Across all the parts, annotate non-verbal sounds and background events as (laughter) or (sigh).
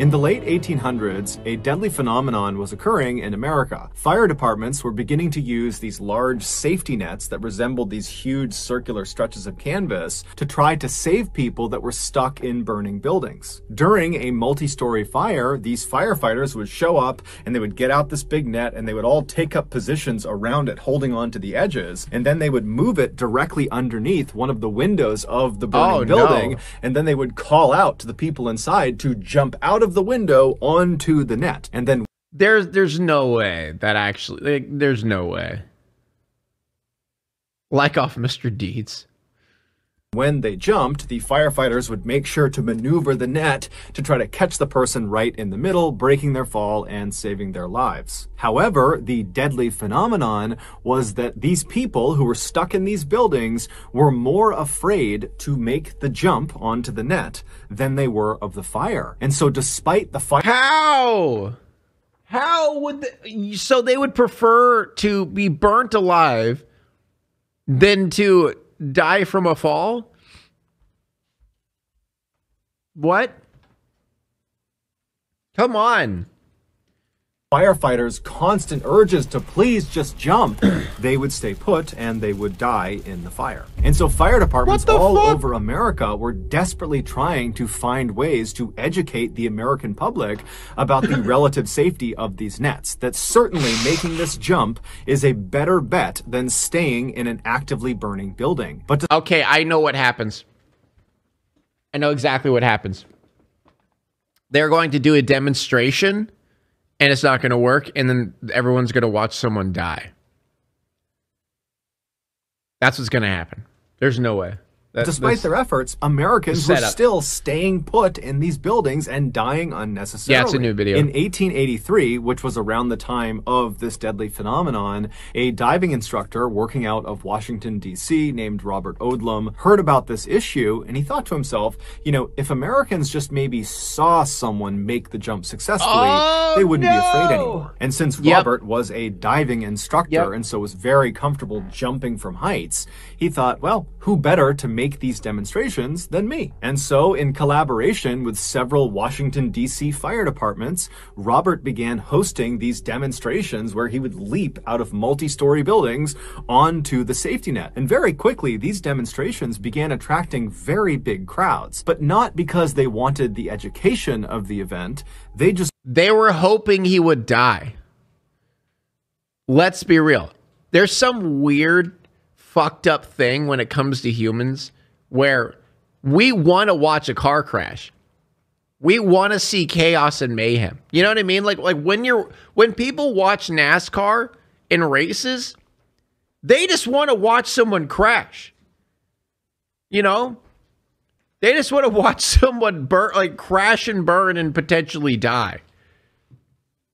In the late 1800s, a deadly phenomenon was occurring in America. Fire departments were beginning to use these large safety nets that resembled these huge circular stretches of canvas to try to save people that were stuck in burning buildings. During a multi-story fire, these firefighters would show up and they would get out this big net and they would all take up positions around it, holding on to the edges, and then they would move it directly underneath one of the windows of the burning Oh, building, no. and then they would call out to the people inside to jump out of the window onto the net. And then There's there's no way that actually like, there's no way. Like off Mr. Deeds. When they jumped, the firefighters would make sure to maneuver the net to try to catch the person right in the middle, breaking their fall and saving their lives. However, the deadly phenomenon was that these people who were stuck in these buildings were more afraid to make the jump onto the net than they were of the fire. And so despite the fire How? How would the, so they would prefer to be burnt alive than to die from a fall? What? Come on. Firefighters' constant urges to please just jump, (clears throat) they would stay put and they would die in the fire. And so fire departments all fuck? over America were desperately trying to find ways to educate the American public about the (clears throat) relative safety of these nets. That certainly making this jump is a better bet than staying in an actively burning building. But Okay, I know what happens. I know exactly what happens. They're going to do a demonstration and it's not going to work and then everyone's going to watch someone die. That's what's going to happen. There's no way. That- Despite their efforts, Americans were setup. still staying put in these buildings and dying unnecessarily. Yeah, it's a new video. In 1883, which was around the time of this deadly phenomenon, a diving instructor working out of Washington, D.C., named Robert Odlum, heard about this issue and he thought to himself, you know, if Americans just maybe saw someone make the jump successfully, Oh, they wouldn't be afraid anymore. And since Yep. Robert was a diving instructor Yep. and so was very comfortable jumping from heights, he thought, well, who better to make these demonstrations than me? And so, in collaboration with several Washington, D.C. fire departments, Robert began hosting these demonstrations where he would leap out of multi story buildings onto the safety net. And very quickly, these demonstrations began attracting very big crowds, but not because they wanted the education of the event, they just They were hoping he would die. Let's be real. There's some weird, fucked up thing when it comes to humans where we want to watch a car crash. We want to see chaos and mayhem. You know what I mean? Like like when you're when people watch NASCAR in races, they just want to watch someone crash. You know? They just want to (laughs) watch someone burn like crash and burn and potentially die.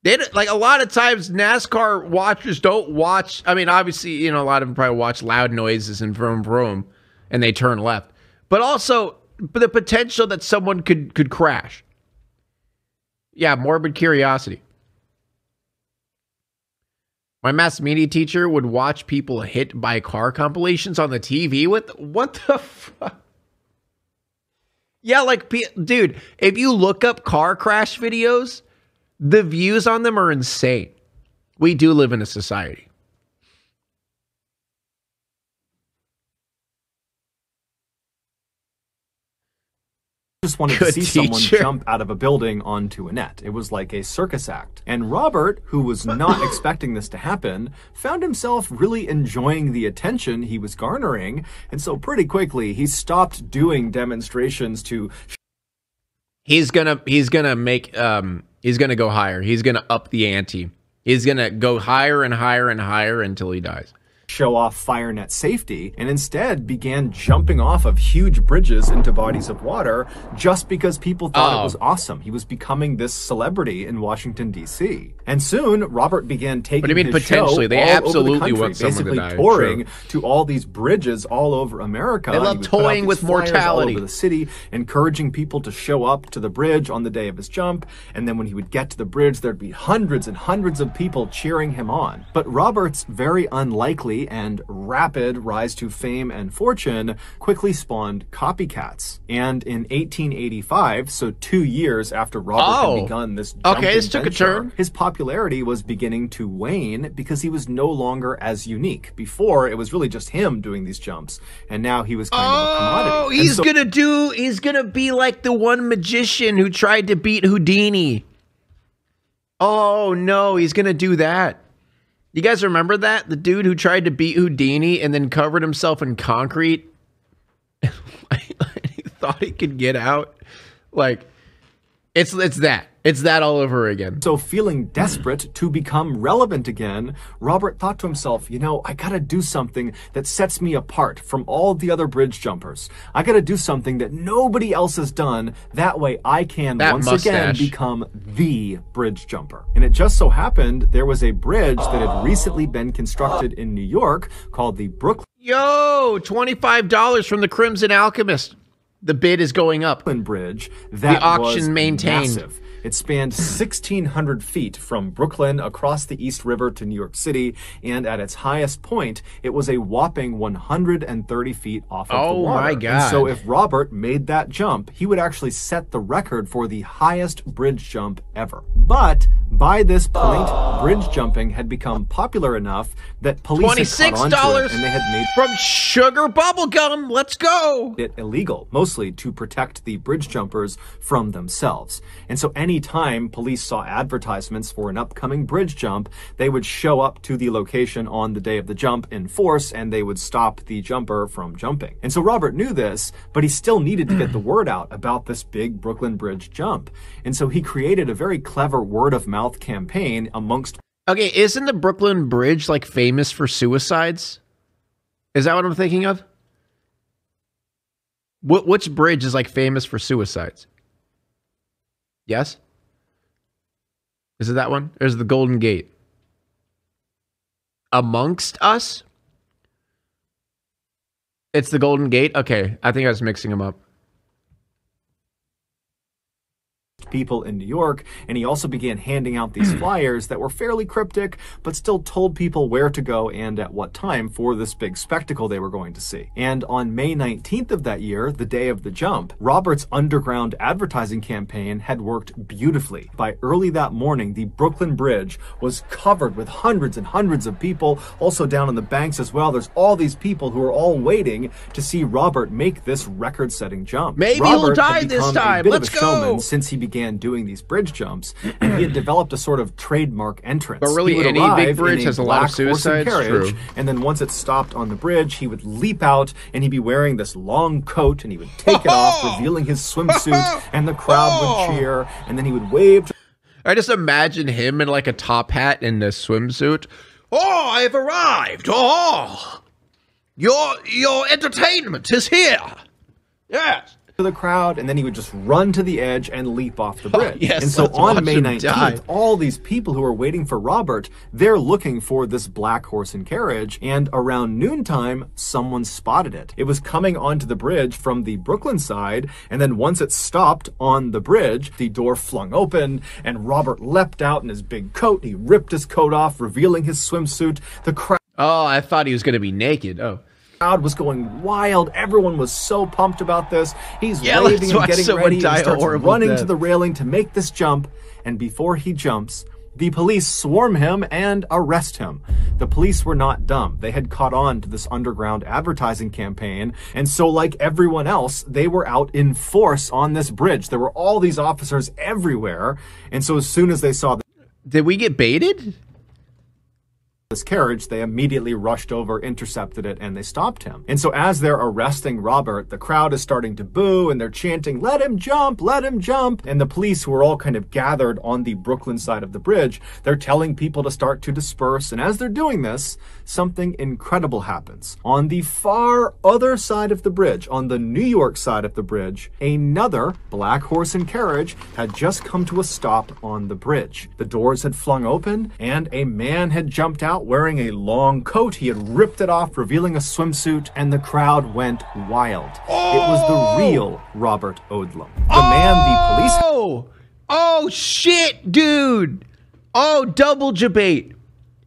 They like a lot of times NASCAR watchers don't watch. I mean, obviously, you know, a lot of them probably watch loud noises and vroom vroom, and they turn left. But also the potential that someone could could crash. Yeah, morbid curiosity. My mass media teacher would watch people hit by car compilations on the TV. with what the (laughs) fuck? Yeah, like, dude, if you look up car crash videos, the views on them are insane. We do live in a society. just wanted Good to see someone jump out of a building onto a net. It was like a circus act. And Robert, who was not (laughs) expecting this to happen, found himself really enjoying the attention he was garnering. And so pretty quickly, he stopped doing demonstrations to He's gonna he's gonna make um he's gonna go higher. He's gonna up the ante. He's gonna go higher and higher and higher until he dies. Show off fire net safety and instead began jumping off of huge bridges into bodies of water just because people thought Oh. it was awesome. He was becoming this celebrity in Washington D.C. And soon Robert began taking What do you mean his potentially? show They all over the country, someone to basically touring True. to all these bridges all over America. They He love would put out toying with mortality. all over the city, encouraging people to show up to the bridge on the day of his jump. And then when he would get to the bridge, there'd be hundreds and hundreds of people cheering him on. But Robert's very unlikely and rapid rise to fame and fortune quickly spawned copycats. And in 1885, so two years after Robert Oh. had begun this Okay, this took a turn. his popularity was beginning to wane because he was no longer as unique. Before, it was really just him doing these jumps, and now he was kind of a oh, commodity. Oh, he's so- gonna do. He's gonna be like the one magician who tried to beat Houdini. Oh no, he's gonna do that. You guys remember that? The dude who tried to beat Houdini and then covered himself in concrete. (laughs) he thought he could get out. Like, it's it's that. It's that all over again. So, feeling desperate to become relevant again, Robert thought to himself, you know, I gotta do something that sets me apart from all the other bridge jumpers. I gotta do something that nobody else has done. That way I can That once mustache. again become the bridge jumper. And it just so happened there was a bridge that had recently been constructed in New York called the Brooklyn. Yo, twenty five dollars from the Crimson Alchemist. The bid is going up. Bridge that auction was maintained. massive. It spanned 1,600 feet from Brooklyn across the East River to New York City, and at its highest point, it was a whopping 130 feet off of the Oh, water. my And God. so if Robert made that jump, he would actually set the record for the highest bridge jump ever. But by this point, bridge jumping had become popular enough that police Twenty had six caught onto it, and they had made from Sugar Bubblegum. Let's go. it illegal, mostly to protect the bridge jumpers from themselves. And so anytime police saw advertisements for an upcoming bridge jump, they would show up to the location on the day of the jump in force and they would stop the jumper from jumping. And so Robert knew this, but he still needed to get the word out about this big Brooklyn Bridge jump. And so he created a very clever word of mouth campaign amongst Okay, isn't the Brooklyn Bridge like famous for suicides? Is that what I'm thinking of? Wh- which bridge is like famous for suicides? Yes? Is it that one? Or is it the Golden Gate? Amongst Us? It's the Golden Gate? Okay, I think I was mixing them up. People in New York, and he also began handing out these hmm. flyers that were fairly cryptic, but still told people where to go and at what time for this big spectacle they were going to see. And on May 19th of that year, the day of the jump, Robert's underground advertising campaign had worked beautifully. By early that morning, the Brooklyn Bridge was covered with hundreds and hundreds of people, also down on the banks as well. There's all these people who are all waiting to see Robert make this record-setting jump. Maybe he'll die this time. Let's go. since he began doing these bridge jumps, and he had (clears throat) developed a sort of trademark entrance. But really, any big arrive in bridge has a lot of black horse and suicides? carriage, True. And then once it stopped on the bridge, he would leap out, and he'd be wearing this long coat, and he would take it off, (laughs) revealing his swimsuit, and the crowd would (laughs) cheer, and then he would wave to I just imagine him in like a top hat and a swimsuit. Oh, I've arrived. Oh, your your entertainment is here. Yes. The crowd, and then he would just run to the edge and leap off the oh, bridge. Oh, yes, and so on May 19th, die. all these people who are waiting for Robert, they're looking for this black horse and carriage, and around noontime, someone spotted it. It was coming onto the bridge from the Brooklyn side, and then once it stopped on the bridge, the door flung open, and Robert leapt out in his big coat. He ripped his coat off, revealing his swimsuit. The crowd Oh, I thought he was going to be naked. Oh. Crowd was going wild. Everyone was so pumped about this. He's Yeah, waving and getting ready. He starts running death. to the railing to make this jump. And before he jumps, the police swarm him and arrest him. The police were not dumb. They had caught on to this underground advertising campaign. And so, like everyone else, they were out in force on this bridge. There were all these officers everywhere. And so, as soon as they saw The- Did we get baited? This carriage, they immediately rushed over, intercepted it, and they stopped him. And so as they're arresting Robert, the crowd is starting to boo and they're chanting, let him jump, let him jump. And the police, who are all kind of gathered on the Brooklyn side of the bridge, they're telling people to start to disperse. And as they're doing this, something incredible happens. On the far other side of the bridge, on the New York side of the bridge, another black horse and carriage had just come to a stop on the bridge. The doors had flung open and a man had jumped out wearing a long coat. He had ripped it off, revealing a swimsuit, and the crowd went wild. It was the oh! real Robert Odlum. The man the police Oh, oh shit, dude. Oh, double debate.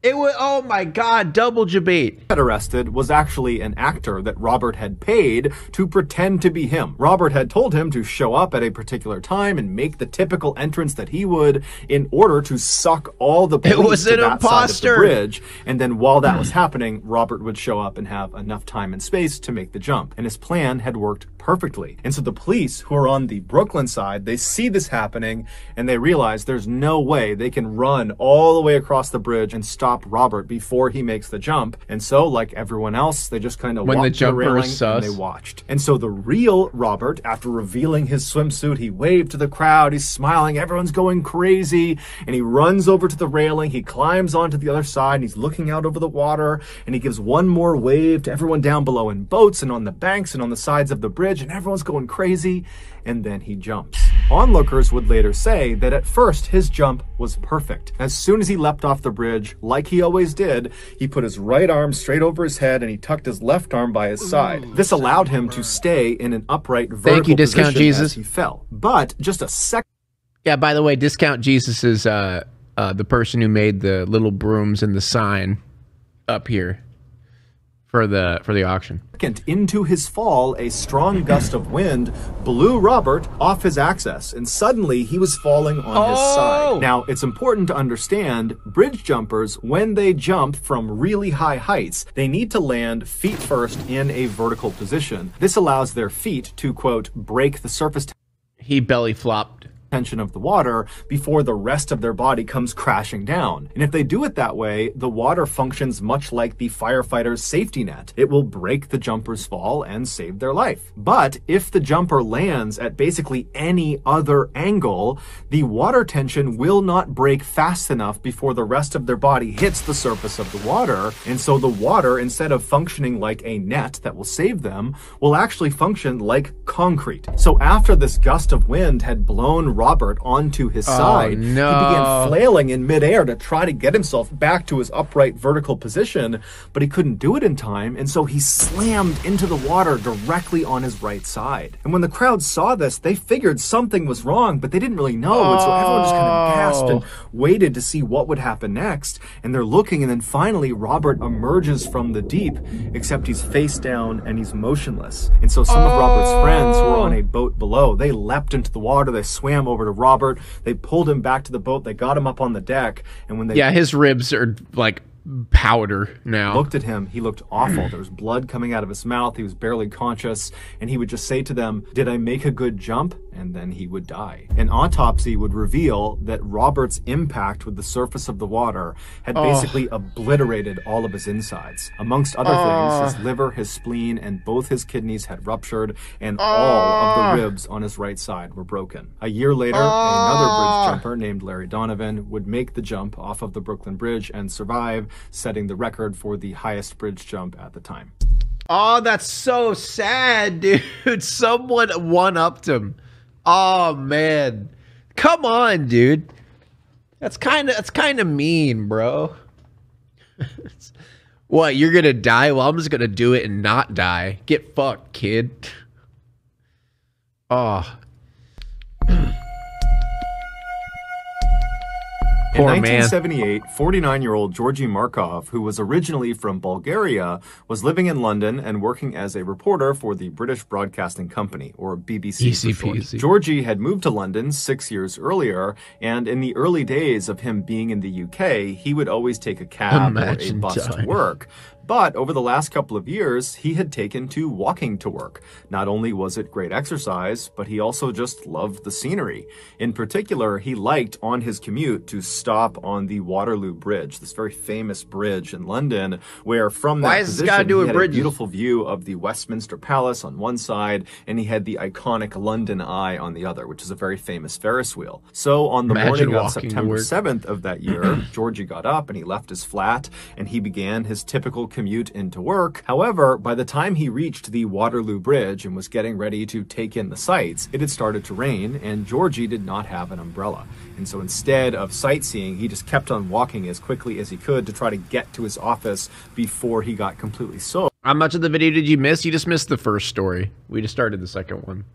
It was oh my god, double debate. Had arrested was actually an actor that Robert had paid to pretend to be him. Robert had told him to show up at a particular time and make the typical entrance that he would in order to suck all the (laughs) police It was to an that imposter. side of the bridge. And then while that was (clears throat) happening, Robert would show up and have enough time and space to make the jump. And his plan had worked perfectly. And so the police who are on the Brooklyn side, they see this happening and they realize there's no way they can run all the way across the bridge and stop Robert before he makes the jump. And so, like everyone else, they just kind of When the walked the jumper railing sus. and they watched. And so the real Robert, after revealing his swimsuit, he waved to the crowd, he's smiling, everyone's going crazy, and he runs over to the railing, he climbs onto the other side, and he's looking out over the water, and he gives one more wave to everyone down below in boats and on the banks and on the sides of the bridge, and everyone's going crazy, and then he jumps. Onlookers would later say that at first his jump was perfect. As soon as he leapt off the bridge, like he always did, he put his right arm straight over his head and he tucked his left arm by his side. This allowed him to stay in an upright vertical you, Discount position Jesus. as he fell. But just a second Yeah, by the way, discount Jesus is uh uh the person who made the little brooms and the sign up here for the for the auction. into his fall, a strong gust of wind blew Robert off his axis, and suddenly he was falling on his Oh! side. Now, it's important to understand bridge jumpers, when they jump from really high heights, they need to land feet first in a vertical position. This allows their feet to, quote, break the surface He belly flopped. Tension of the water before the rest of their body comes crashing down. And if they do it that way, the water functions much like the firefighter's safety net. It will break the jumper's fall and save their life. But if the jumper lands at basically any other angle, the water tension will not break fast enough before the rest of their body hits the surface of the water. And so the water, instead of functioning like a net that will save them, will actually function like concrete. So after this gust of wind had blown Robert onto his oh, side, he no. began flailing in midair to try to get himself back to his upright vertical position, but he couldn't do it in time, and so he slammed into the water directly on his right side. And when the crowd saw this, they figured something was wrong, but they didn't really know, and so everyone just kind of oh. gasped and waited to see what would happen next. And they're looking, and then finally Robert emerges from the deep, except he's face down and he's motionless. And so some of Robert's friends who were on a oh. boat below, they leapt into the water, they swam over to Robert, they pulled him back to the boat, they got him up on the deck, and when they Yeah, his ribs are like powder now. looked at him, he looked awful. There was blood coming out of his mouth. He was barely conscious. And he would just say to them, Did I make a good jump? And then he would die. An autopsy would reveal that Robert's impact with the surface of the water had oh. basically obliterated all of his insides. Amongst other things, his oh. liver, his spleen, and both his kidneys had ruptured, and all of the oh. ribs on his right side were broken. A year later, another bridge jumper named Larry Donovan would make the jump off of the Brooklyn Bridge and survive, setting the record for the highest bridge jump at the time. Oh, that's so sad, (laughs) dude. Someone one upped him. Oh man. Come on, dude. That's kind of that's kind of mean, bro. (laughs) what, you're to die? Well, I'm just to do it and not die. Get fucked, kid. (laughs) Oh. Poor man. 1978, 49 year old Georgy Markov, who was originally from Bulgaria, was living in London and working as a reporter for the British Broadcasting Company, or BBC. Easy for peasy. Georgie had moved to London six years earlier, and in the early days of him being in the UK, he would always take a cab or a Imagine bus to work. But over the last couple of years, he had taken to walking to work. Not only was it great exercise, but he also just loved the scenery. In particular, he liked on his commute to stop on the Waterloo Bridge, this very famous bridge in London, where from that Why has this position gotta do he with had a bridges? beautiful view of the Westminster Palace on one side, and he had the iconic London Eye on the other, which is a very famous Ferris wheel. So on the Imagine morning of September 7th of that year, (clears throat) Georgie got up and he left his flat and he began his typical commute into work. However, by the time he reached the Waterloo Bridge and was getting ready to take in the sights, it had started to rain and Georgie did not have an umbrella. And so instead of sightseeing, he just kept on walking as quickly as he could to try to get to his office before he got completely soaked. How much of the video did you miss? You just missed the first story. We just started the second one.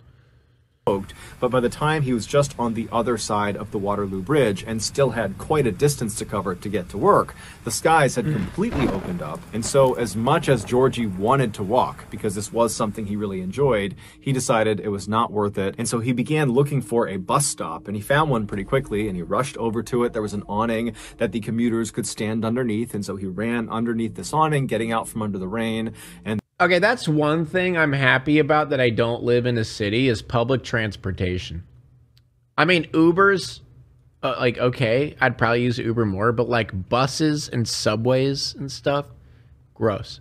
But by the time he was just on the other side of the Waterloo Bridge and still had quite a distance to cover to get to work, the skies had mm. completely opened up. And so, as much as Georgie wanted to walk, because this was something he really enjoyed, he decided it was not worth it. And so he began looking for a bus stop, and he found one pretty quickly, and he rushed over to it. There was an awning that the commuters could stand underneath, and so he ran underneath this awning, getting out from under the rain. And Okay, that's one thing I'm happy about that I don't live in a city is public transportation. I mean, Ubers, uh, like, okay, I'd probably use Uber more, but like buses and subways and stuff, gross.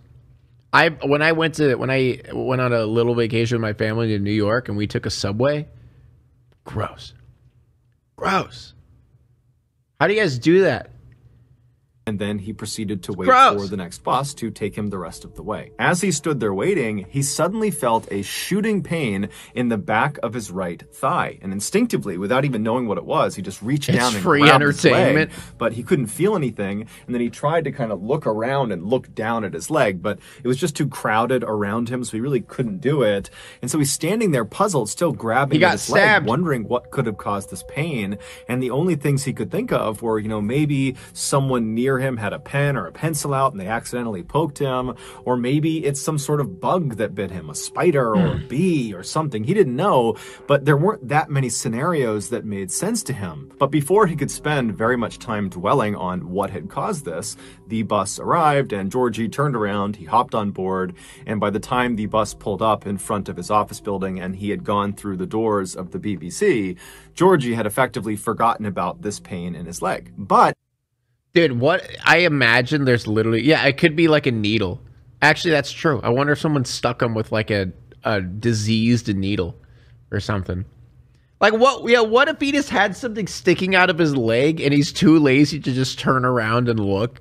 I when I went to when I went on a little vacation with my family to New York and we took a subway, gross, gross. How do you guys do that? And then he proceeded to wait Gross. for the next bus to take him the rest of the way. As he stood there waiting, he suddenly felt a shooting pain in the back of his right thigh, and instinctively, without even knowing what it was, he just reached It's down and free grabbed his leg, entertainment. but he couldn't feel anything, and then he tried to kind of look around and look down at his leg, but it was just too crowded around him, so he really couldn't do it. And so he's standing there puzzled, still grabbing He got at his leg, wondering what could have caused this pain. And the only things he could think of were, you know, maybe someone near him had a pen or a pencil out and they accidentally poked him, or maybe it's some sort of bug that bit him, a spider or a hmm. bee or something. He didn't know, but there weren't that many scenarios that made sense to him. But before he could spend very much time dwelling on what had caused this, the bus arrived and Georgie turned around, he hopped on board, and by the time the bus pulled up in front of his office building and he had gone through the doors of the BBC, Georgie had effectively forgotten about this pain in his leg. But Dude, what I imagine there's literally yeah, it could be like a needle. Actually, that's true. I wonder if someone stuck him with like a a diseased needle or something. Like what? Yeah, what if he just had something sticking out of his leg and he's too lazy to just turn around and look?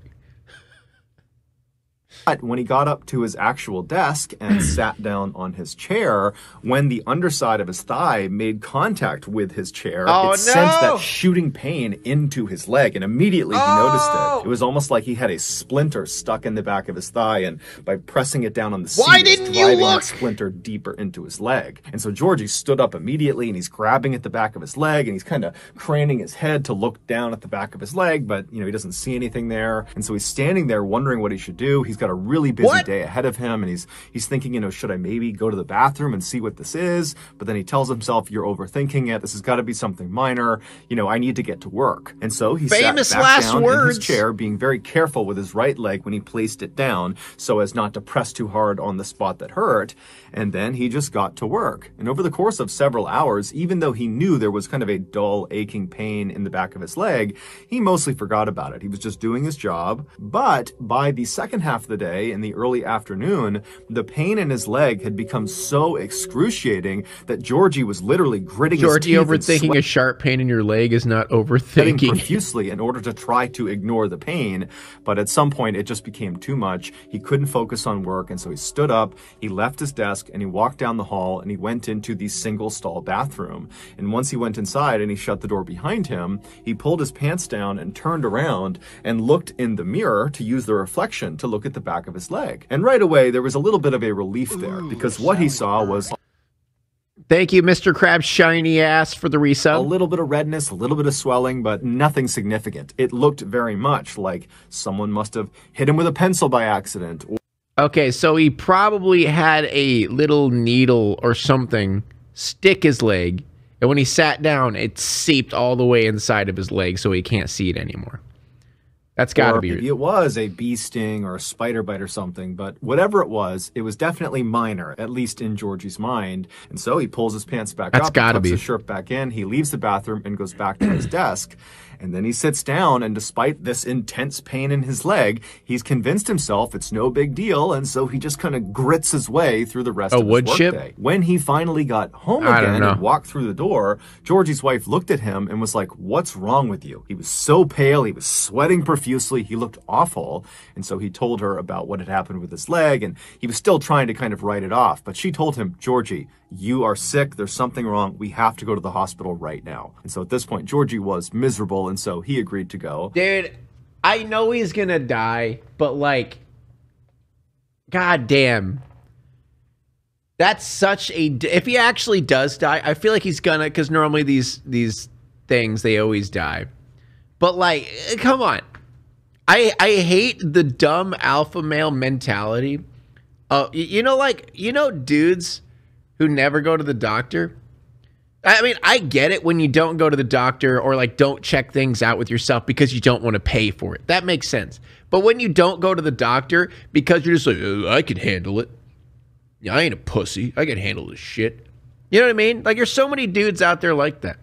But when he got up to his actual desk and (clears throat) sat down on his chair, when the underside of his thigh made contact with his chair, Oh, it sent that shooting pain into his leg, and immediately he Oh! noticed it. Oh! It was almost like he had a splinter stuck in the back of his thigh, and by pressing it down on the seat, Why didn't you look? that splinter deeper into his leg. And so Georgie stood up immediately, and he's grabbing at the back of his leg, and he's kind of craning his head to look down at the back of his leg, but you know he doesn't see anything there, and so he's standing there wondering what he should do. He's got a really busy What? day ahead of him and he's he's thinking you know should i maybe go to the bathroom and see what this is? But then he tells himself you're overthinking it. This has got to be something minor. You know i need to get to work. And so he Famous sat back last down in his chair being very careful with his right leg when he placed it down so as not to press too hard on the spot that hurt. And then he just got to work. And over the course of several hours even though he knew there was kind of a dull aching pain in the back of his leg he mostly forgot about it. He was just doing his job. But by the second half of the day in the early afternoon the pain in his leg had become so excruciating that georgie was literally gritting Georgie, his teeth and overthinking a sharp pain in your leg is not overthinking. profusely in order to try to ignore the pain. But at some point, it just became too much. He couldn't focus on work, and so he stood up, he left his desk, and he walked down the hall, and he went into the single stall bathroom. And once he went inside and he shut the door behind him, he pulled his pants down and turned around and looked in the mirror to use the reflection to look at the back of his leg. And right away, there was a little bit of a relief there because what he saw was Thank you, Mr. Crab's shiny ass, for the reset. a little bit of redness, a little bit of swelling, but nothing significant. It looked very much like someone must have hit him with a pencil by accident. Okay, so he probably had a little needle or something stick his leg, and when he sat down, it seeped all the way inside of his leg, so he can't see it anymore. That's got to be. maybe it was a bee sting or a spider bite or something, but whatever it was, it was definitely minor, at least in Georgie's mind. And so he pulls his pants back That's up, gotta tucks be. his shirt back in, he leaves the bathroom and goes back to his (clears throat) desk. And then he sits down, and despite this intense pain in his leg, he's convinced himself it's no big deal, and so he just kind of grits his way through the rest A of wood his chip? workday. When he finally got home I again and walked through the door, Georgie's wife looked at him and was like, What's wrong with you? He was so pale, he was sweating profusely, he looked awful. And so he told her about what had happened with his leg, and he was still trying to kind of write it off. But she told him, Georgie, you are sick, there's something wrong, we have to go to the hospital right now. And so at this point, Georgie was miserable, and so he agreed to go. Dude, I know he's gonna die, but like, god damn. That's such a. If he actually does die, I feel like he's gonna because normally these these things they always die. But like, eh, come on, I I hate the dumb alpha male mentality. Uh, you know, like you know, dudes who never go to the doctor. I mean, I get it when you don't go to the doctor or like don't check things out with yourself because you don't want to pay for it. That makes sense. But when you don't go to the doctor because you're just like, "Uh, I can handle it. I ain't a pussy. I can handle this shit. You know what I mean? Like, there's so many dudes out there like that.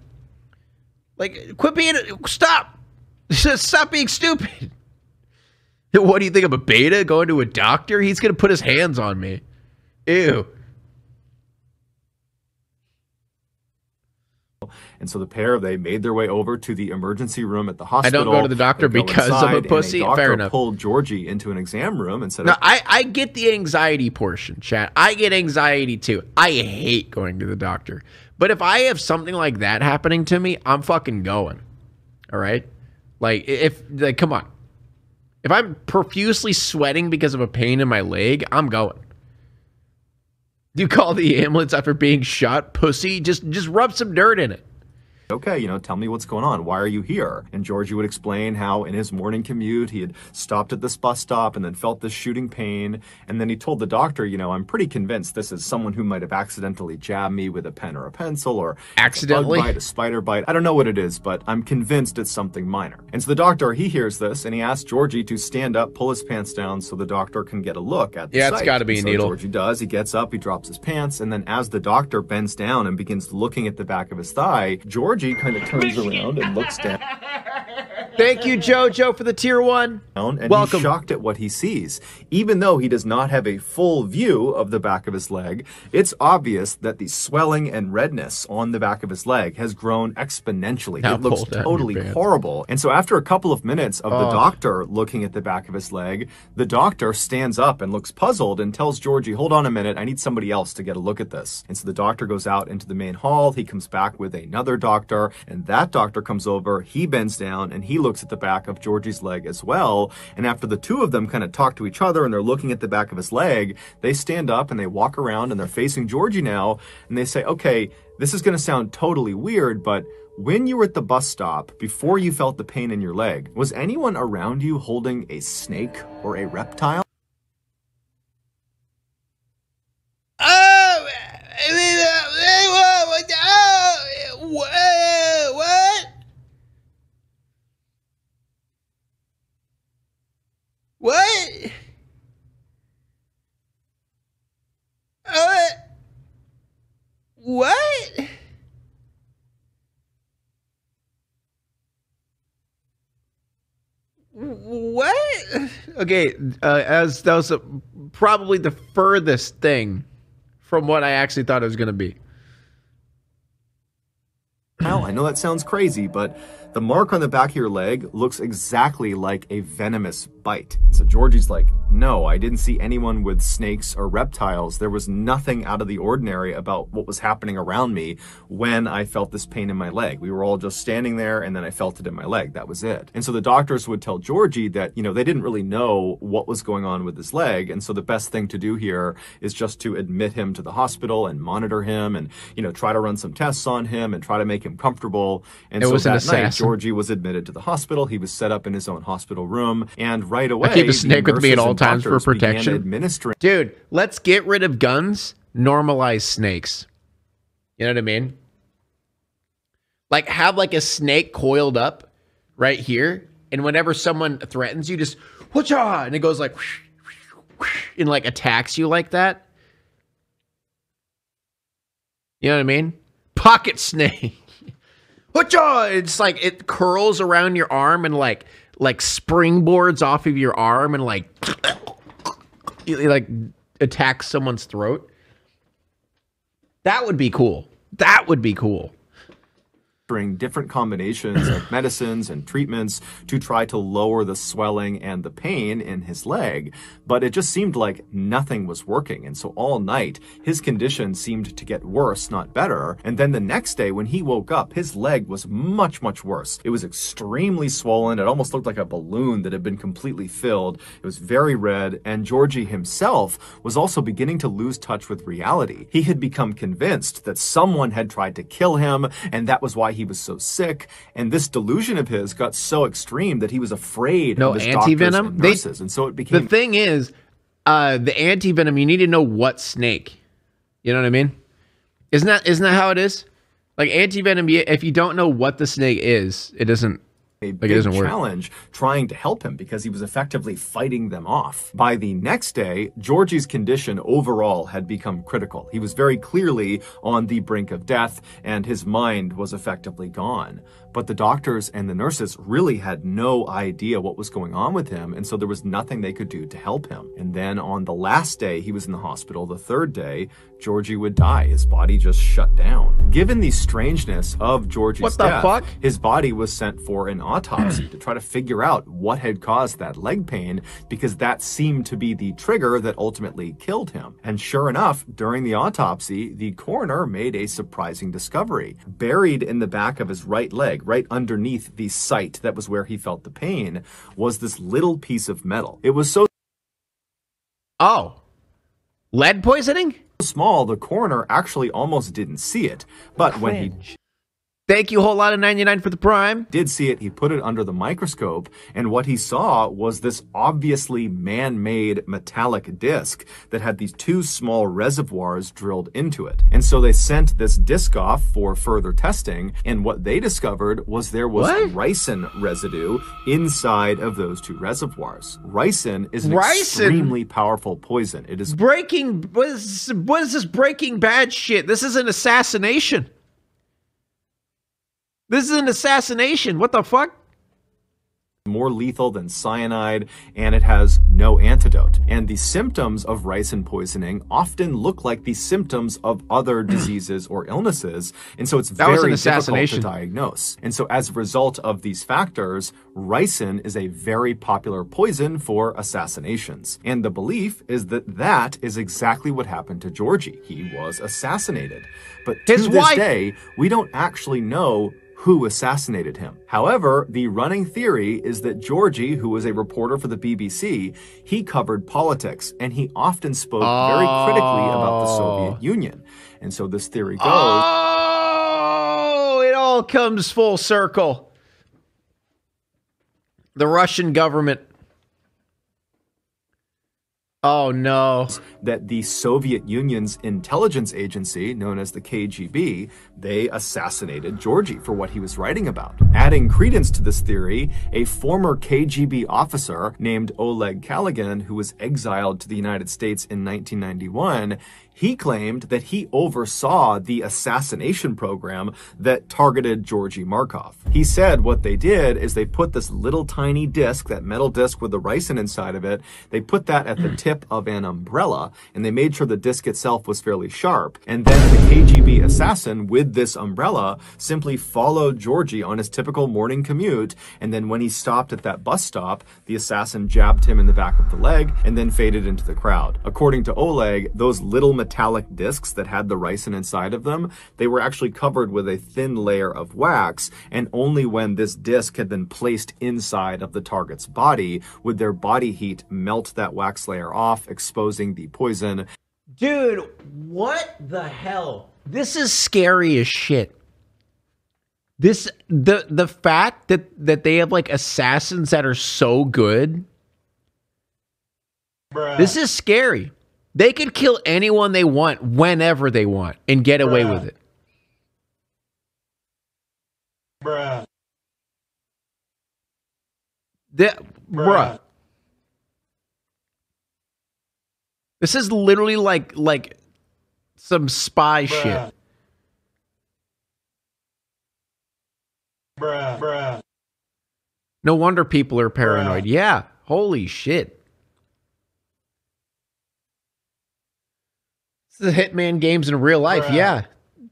Like, quit being, stop. (laughs) Stop being stupid. (laughs) What do you think? I'm a beta going to a doctor? He's going to put his hands on me. Ew. And so the pair they made their way over to the emergency room at the hospital. I don't go to the doctor because I'm a inside, and pussy? Fair enough. Pulled Georgie into an exam room and said, Now, I, I get the anxiety portion, chat. I get anxiety too. I hate going to the doctor. But if I have something like that happening to me, I'm fucking going. All right? Like, if, like, come on. If I'm profusely sweating because of a pain in my leg, I'm going. You call the ambulance after being shot, pussy? Just, just rub some dirt in it. Okay, you know, tell me what's going on. Why are you here? And Georgie would explain how in his morning commute he had stopped at this bus stop and then felt this shooting pain. And then he told the doctor, you know, I'm pretty convinced this is someone who might have accidentally jabbed me with a pen or a pencil or Accidentally? a bite, a spider bite. I don't know what it is, but I'm convinced it's something minor. And so the doctor, he hears this and he asks Georgie to stand up, pull his pants down so the doctor can get a look at the Yeah, it's site. gotta be And a so needle. Georgie does. He gets up, he drops his pants, and then as the doctor bends down and begins looking at the back of his thigh, Georgie kind of turns around and looks down (laughs) Thank you, JoJo, for the tier one. and Welcome. he's shocked at what he sees. Even though he does not have a full view of the back of his leg, it's obvious that the swelling and redness on the back of his leg has grown exponentially. Now it looks pull down your totally horrible. And so after a couple of minutes of the Oh. doctor looking at the back of his leg, the doctor stands up and looks puzzled and tells Georgie, "Hold on a minute, I need somebody else to get a look at this." And so the doctor goes out into the main hall, he comes back with another doctor, and that doctor comes over, he bends down and he looks at the back of Georgie's leg as well. And after the two of them kind of talk to each other and they're looking at the back of his leg, they stand up and they walk around and they're facing Georgie now and they say, "Okay, this is going to sound totally weird, but when you were at the bus stop, before you felt the pain in your leg, was anyone around you holding a snake or a reptile? Oh, what? What? Uh, what? What? Okay, uh, as that was a, probably the furthest thing from what I actually thought it was going to be. Now, I know that sounds crazy, but the mark on the back of your leg looks exactly like a venomous bite. So Georgie's like, no, I didn't see anyone with snakes or reptiles. There was nothing out of the ordinary about what was happening around me when I felt this pain in my leg. We were all just standing there and then I felt it in my leg. That was it. And so the doctors would tell Georgie that, you know, they didn't really know what was going on with his leg. And so the best thing to do here is just to admit him to the hospital and monitor him and, you know, try to run some tests on him and try to make him comfortable. And It so an that night. Georgie was admitted to the hospital. He was set up in his own hospital room. And right away, I keep a snake with me at all times for protection. Administering Dude, let's get rid of guns, normalize snakes. You know what I mean? Like have like a snake coiled up right here, and whenever someone threatens you, just whatcha, and it goes like and like attacks you like that. You know what I mean? Pocket (laughs) snake. Whatcha! It's like it curls around your arm and like like springboards off of your arm and like like attacks someone's throat. That would be cool. That would be cool. Different combinations of (clears throat) medicines and treatments to try to lower the swelling and the pain in his leg, but it just seemed like nothing was working. And so all night, his condition seemed to get worse, not better. And then the next day, when he woke up, his leg was much, much worse. It was extremely swollen. It almost looked like a balloon that had been completely filled. It was very red. And Georgie himself was also beginning to lose touch with reality. He had become convinced that someone had tried to kill him, and that was why he was so sick. And this delusion of his got so extreme that he was afraid No of his anti doctors venom. and nurses. and so it became. The thing is, uh, the anti venom. You need to know what snake. You know what I mean? Isn't that isn't that how it is? Like anti venom. If you don't know what the snake is, it doesn't. A big doesn't work. challenge trying to help him because he was effectively fighting them off. By the next day, Georgie's condition overall had become critical. He was very clearly on the brink of death and his mind was effectively gone. But the doctors and the nurses really had no idea what was going on with him, and so there was nothing they could do to help him. And then on the last day he was in the hospital, the third day, Georgie would die. His body just shut down. Given the strangeness of Georgie's What the death, fuck? his body was sent for an autopsy to try to figure out what had caused that leg pain because that seemed to be the trigger that ultimately killed him. And sure enough, during the autopsy, the coroner made a surprising discovery. Buried in the back of his right leg, right underneath the site that was where he felt the pain, was this little piece of metal. It was so Oh, lead poisoning. small, the coroner actually almost didn't see it. But when he Thank you, whole lot of ninety nine for the prime. did see it, he put it under the microscope, and what he saw was this obviously man made metallic disc that had these two small reservoirs drilled into it. And so they sent this disc off for further testing, and what they discovered was there was What? ricin residue inside of those two reservoirs. Ricin is an Ricin? extremely powerful poison. It is Breaking. What is, what is this Breaking Bad shit? This is an assassination. This is an assassination. What the fuck? more lethal than cyanide, and it has no antidote. And the symptoms of ricin poisoning often look like the symptoms of other (clears throat) diseases or illnesses, and so it's That very difficult to diagnose. And so, as a result of these factors, ricin is a very popular poison for assassinations. And the belief is that that is exactly what happened to Georgie. He was assassinated. But to His this wife- day, we don't actually know who assassinated him. However, the running theory is that Georgie, who was a reporter for the BBC, he covered politics and he often spoke very critically about the Oh. Soviet Union. And so this theory goes Oh, it all comes full circle. The Russian government. Oh no. that the Soviet Union's intelligence agency, known as the KGB, they assassinated Georgie for what he was writing about. Adding credence to this theory, a former KGB officer named Oleg Kalugin, who was exiled to the United States in 1991, he claimed that he oversaw the assassination program that targeted Georgy Markov. He said what they did is they put this little tiny disc, that metal disc with the ricin inside of it, they put that at the hmm. tip of an umbrella, and they made sure the disc itself was fairly sharp. And then the KGB assassin with this umbrella simply followed Georgie on his typical morning commute, and then when he stopped at that bus stop, the assassin jabbed him in the back of the leg and then faded into the crowd. According to Oleg, those little metallic discs that had the ricin inside of them, they were actually covered with a thin layer of wax, and only when this disc had been placed inside of the target's body would their body heat melt that wax layer off, exposing the poison. Dude, what the hell? This is scary as shit. This the the fact that that they have like assassins that are so good. This is scary. They could kill anyone they want whenever they want and get away with it. The, bruh. This is literally like like some spy shit. Bruh, bruh. No wonder people are paranoid. Yeah. Holy shit. Is Hitman games in real life. Yeah.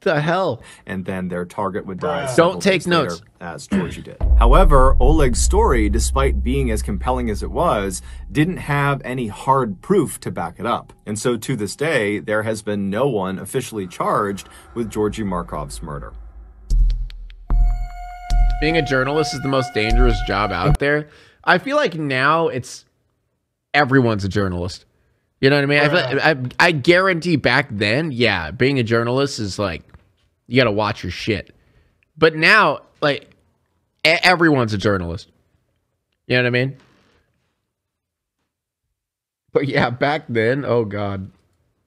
The hell? and then their target would die. Don't take later, notes. as Georgie did. However, Oleg's story, despite being as compelling as it was, didn't have any hard proof to back it up. And so to this day, there has been no one officially charged with Georgy Markov's murder. Being a journalist is the most dangerous job out there. I feel like now it's everyone's a journalist. You know what I mean? I, I I guarantee back then, yeah, being a journalist is like you got to watch your shit. But now, like everyone's a journalist. You know what I mean? But yeah, back then, oh god.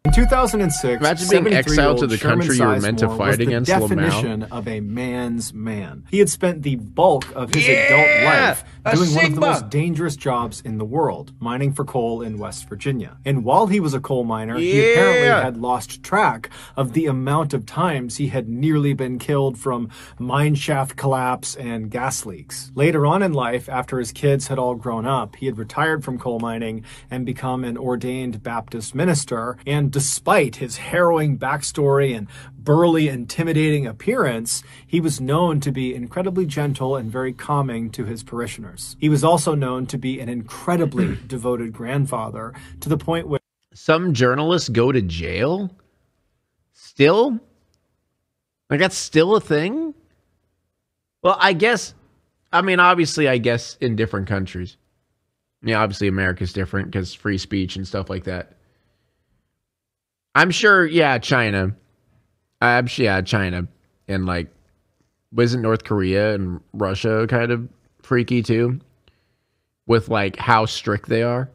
In 2006, Imagine being exiled to the country you were meant to fight was the against, Lamau. of a man's man. He had spent the bulk of his Yeah, adult life doing one of the most dangerous jobs in the world, mining for coal in West Virginia. And while he was a coal miner, he apparently had lost track of the amount of times he had nearly been killed from mine shaft collapse and gas leaks. Later on in life, after his kids had all grown up, he had retired from coal mining and become an ordained Baptist minister. And despite his harrowing backstory and burly, intimidating appearance, he was known to be incredibly gentle and very calming to his parishioners. He was also known to be an incredibly (clears throat) devoted grandfather to the point where Some journalists go to jail? Still? Like that's still a thing? Well, I guess I mean obviously I guess in different countries. Yeah, obviously America's different cuz free speech and stuff like that. I'm sure yeah, China. I'm sure yeah, China and like wasn't North Korea and Russia kind of freaky too with like how strict they are?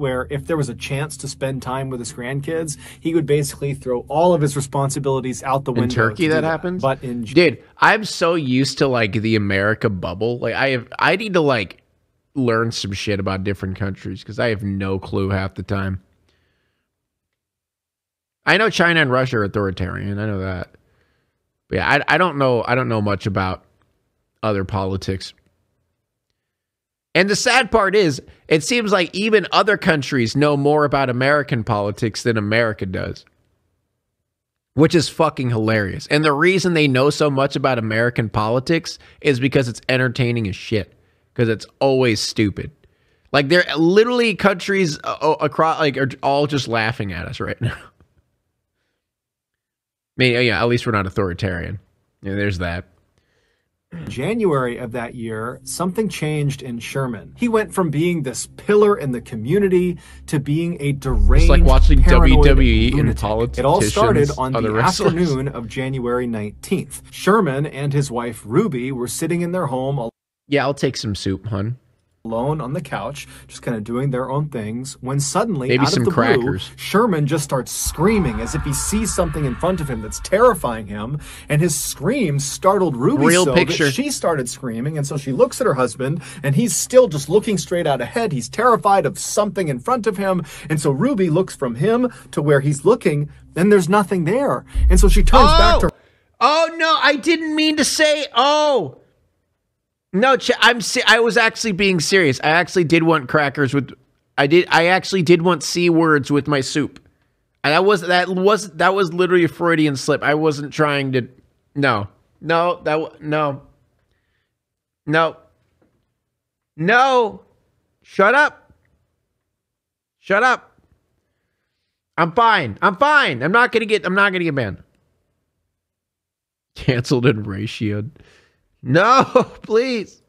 where if there was a chance to spend time with his grandkids, he would basically throw all of his responsibilities out the window. in Turkey do that happens. But in dude, I'm so used to like the America bubble. Like I have, I need to like learn some shit about different countries because I have no clue half the time. I know China and Russia are authoritarian. I know that, but yeah, I, I don't know. I don't know much about other politics. And the sad part is, it seems like even other countries know more about American politics than America does which is fucking hilarious. And the reason they know so much about American politics is because it's entertaining as shit. Because it's always stupid. Like they're literally countries uh, uh, across, like are all just laughing at us right (laughs) now. Mean, yeah, at least we're not authoritarian. Yeah, there's that. January of that year, something changed in Sherman. He went from being this pillar in the community to being a deranged, like watching WWE and lunatic. It all started on the wrestlers. (laughs) afternoon of January 19th. Sherman and his wife Ruby were sitting in their home Yeah, I'll take some soup, hun. Alone on the couch, just kind of doing their own things, when suddenly, Maybe out some of the crackers. blue, Sherman just starts screaming as if he sees something in front of him that's terrifying him, and his scream startled Ruby Real so picture. that she started screaming, and so she looks at her husband, and he's still just looking straight out ahead. He's terrified of something in front of him, and so Ruby looks from him to where he's looking, and there's nothing there, and so she turns back oh! to Oh no, I didn't mean to say. Oh no, I'm. I was actually being serious. I actually did want crackers with. I did. I actually did want c words with my soup. And that was that was that was literally a Freudian slip. I wasn't trying to. No, no, that no, no, no. Shut up. Shut up. I'm fine. I'm fine. I'm not gonna get. I'm not gonna get banned. Canceled and ratioed. No, (laughs) please.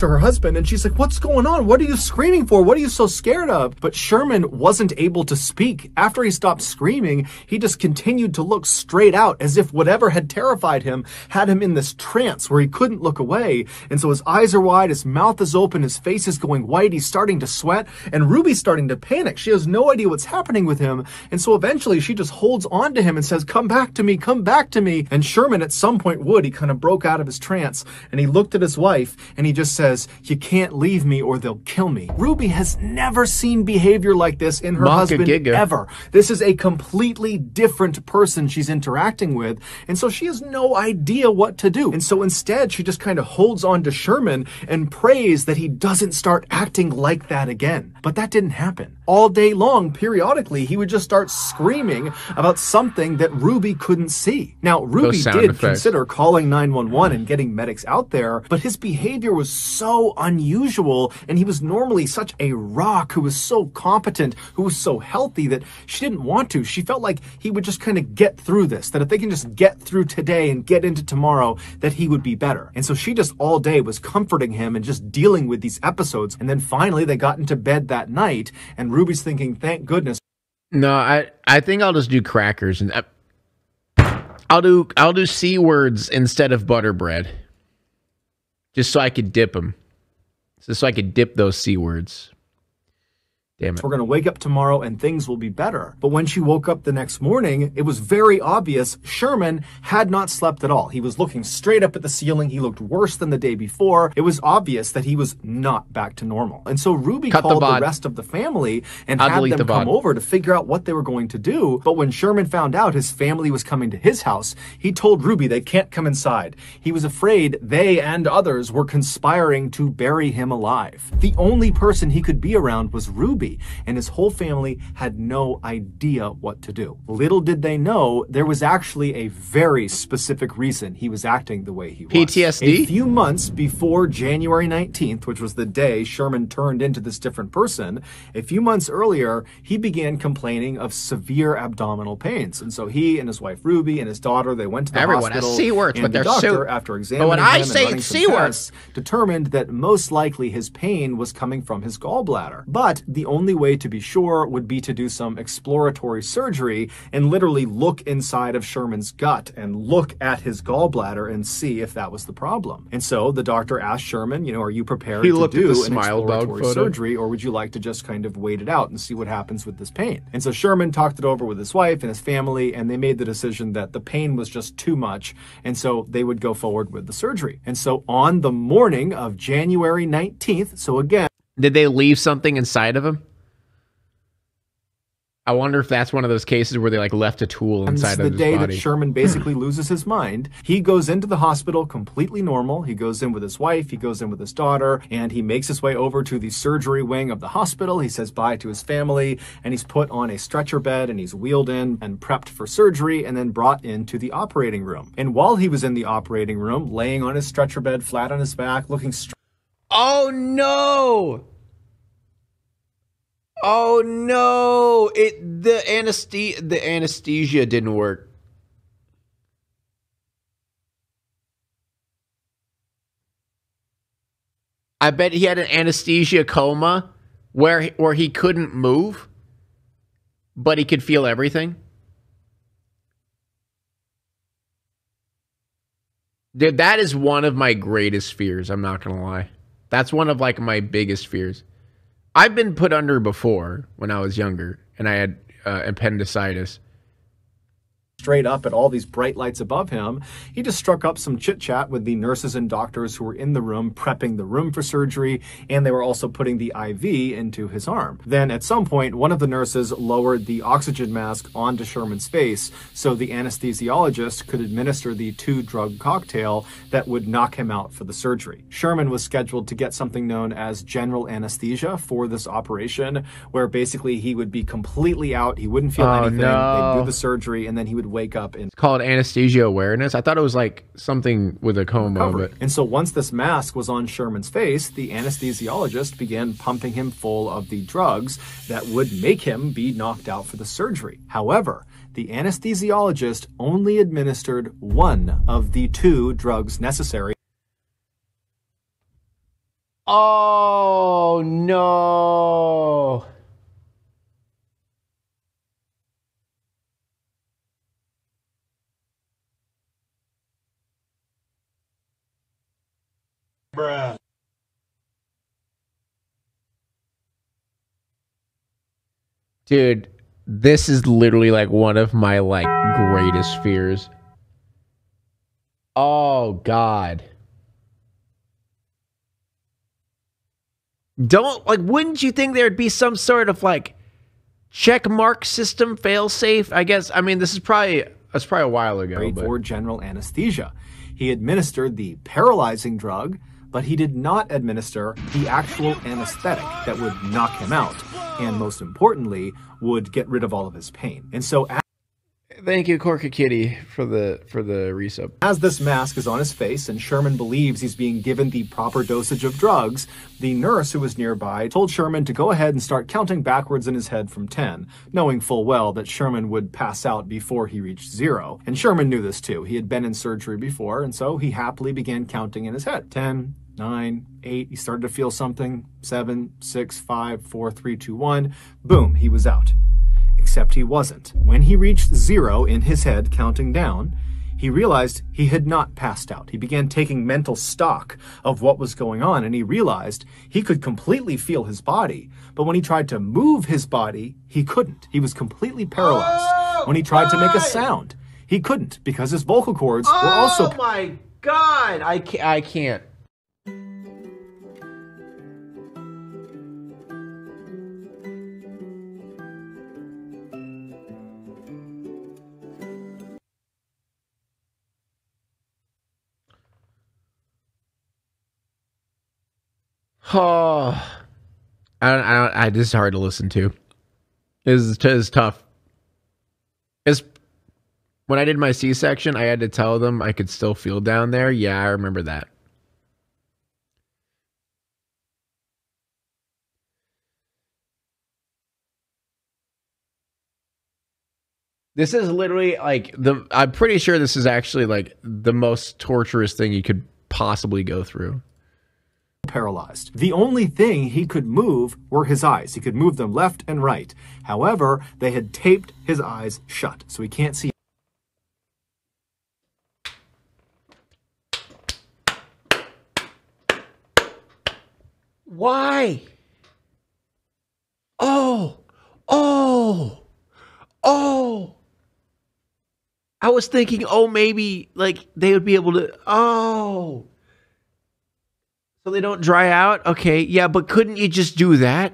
To her husband and she's like, What's going on? What are you screaming for? What are you so scared of? But Sherman wasn't able to speak. After he stopped screaming, he just continued to look straight out as if whatever had terrified him had him in this trance where he couldn't look away. And so his eyes are wide, his mouth is open, his face is going white, he's starting to sweat, and Ruby's starting to panic. She has no idea what's happening with him. And so eventually she just holds on to him and says, Come back to me, come back to me. And Sherman at some point would. He kind of broke out of his trance and he looked at his wife and he just said, says, You can't leave me or they'll kill me. Ruby has never seen behavior like this in her Maka husband giga. ever. This is a completely different person she's interacting with, and so she has no idea what to do. And so instead, she just kind of holds on to Sherman and prays that he doesn't start acting like that again. But that didn't happen. All day long, periodically, he would just start screaming about something that Ruby couldn't see. Now, Ruby did effects. consider calling 911 and getting medics out there, but his behavior was so unusual, and he was normally such a rock who was so competent, who was so healthy that she didn't want to. She felt like he would just kind of get through this, that if they can just get through today and get into tomorrow, that he would be better. And so she just all day was comforting him and just dealing with these episodes. And then finally they got into bed that night, and Ruby's thinking, thank goodness No, I I think I'll just do crackers and uh, I'll do I'll do c words instead of butter bread, just so I could dip them, just so I could dip those c words. Damn it! We're going to wake up tomorrow and things will be better. But when she woke up the next morning, it was very obvious Sherman had not slept at all. He was looking straight up at the ceiling. He looked worse than the day before. It was obvious that he was not back to normal. And so Ruby Cut called the, bod. rest of the family and I'll had them the come over to figure out what they were going to do. But when Sherman found out his family was coming to his house, he told Ruby they can't come inside. He was afraid they and others were conspiring to bury him alive. The only person he could be around was Ruby, and his whole family had no idea what to do. Little did they know there was actually a very specific reason he was acting the way he was. PTSD? A few months before January 19th, which was the day Sherman turned into this different person, a few months earlier, he began complaining of severe abdominal pains. And so he and his wife Ruby and his daughter, they went to the Everyone has hospital. C words, and but the doctor, after But examining when I say it's C words- tests, determined that most likely his pain was coming from his gallbladder. But the only way to be sure would be to do some exploratory surgery and literally look inside of Sherman's gut and look at his gallbladder and see if that was the problem. And so the doctor asked Sherman, you know, are you prepared He to do an exploratory surgery or would you like to just kind of wait it out and see what happens with this pain? And so Sherman talked it over with his wife and his family and they made the decision that the pain was just too much and so they would go forward with the surgery. And so on the morning of January 19th, so again, Did they leave something inside of him? I wonder if that's one of those cases where they like left a tool This inside the of his day that. Sherman basically (clears throat) loses his mind. He goes into the hospital completely normal. He goes in with his wife, he goes in with his daughter, and he makes his way over to the surgery wing of the hospital. He says bye to his family, and he's put on a stretcher bed and he's wheeled in and prepped for surgery and then brought into the operating room. And while he was in the operating room, laying on his stretcher bed, flat on his back, looking straight Oh no! Oh no! It the anesthesia the anesthesia didn't work. I bet he had an anesthesia coma where he- where he couldn't move, but he could feel everything. Dude, that is one of my greatest fears. I'm not gonna lie. That's one of like my biggest fears. I've been put under before when I was younger, and I had uh, appendicitis. Straight up at all these bright lights above him. He just struck up some chit chat with the nurses and doctors who were in the room prepping the room for surgery, and they were also putting the IV into his arm. Then at some point, one of the nurses lowered the oxygen mask onto Sherman's face so the anesthesiologist could administer the two drug cocktail that would knock him out for the surgery. Sherman was scheduled to get something known as general anesthesia for this operation, where basically he would be completely out, he wouldn't feel Oh, anything, no. they'd do the surgery, and then he would wake up in It's called anesthesia awareness. I thought it was like something with a coma, recovery. but And so once this mask was on Sherman's face, the anesthesiologist began pumping him full of the drugs that would make him be knocked out for the surgery. However, the anesthesiologist only administered one of the two drugs necessary oh no! Dude, this is literally like one of my like greatest fears. Oh god. Don't like wouldn't you think there'd be some sort of like check mark system fail safe? I guess I mean this is probably that's probably a while ago. But. For general anesthesia. He administered the paralyzing drug, but he did not administer the actual anesthetic that would knock him out, and most importantly, would get rid of all of his pain. And so Thank you, Corky Kitty, for the for the resub. As this mask is on his face and Sherman believes he's being given the proper dosage of drugs, the nurse who was nearby told Sherman to go ahead and start counting backwards in his head from 10, knowing full well that Sherman would pass out before he reached zero. And Sherman knew this too. He had been in surgery before, and so he happily began counting in his head. 10, 9, 8, he started to feel something. 7, 6, 5, 4, 3, 2, 1. Boom, he was out except he wasn't. When he reached zero in his head, counting down, he realized he had not passed out. He began taking mental stock of what was going on, and he realized he could completely feel his body. But when he tried to move his body, he couldn't. He was completely paralyzed. Oh, when he tried to make a sound, he couldn't because his vocal cords oh, were also. Oh my god! I can't. I can't. Oh, (sighs) I don't, I don't, I, this is hard to listen to. This is, this is tough. It's, when I did my C section, I had to tell them I could still feel down there. Yeah, I remember that. This is literally like the. I'm pretty sure this is actually like the most torturous thing you could possibly go through paralyzed. The only thing he could move were his eyes. He could move them left and right. However, they had taped his eyes shut, so he can't see. Why? Oh, oh, oh. I was thinking, oh, maybe like they would be able to. Oh. So they don't dry out? Okay, yeah, but couldn't you just do that?